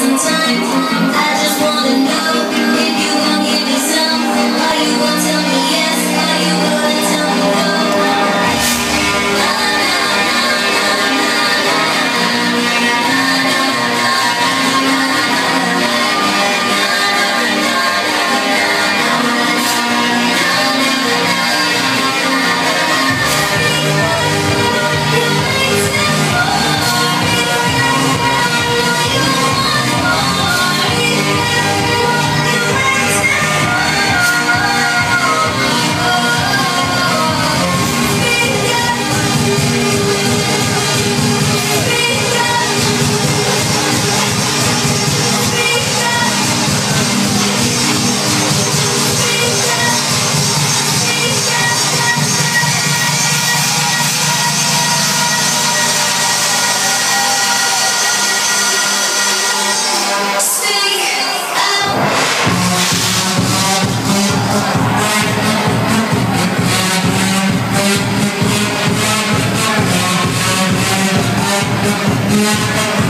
Sometimes Thank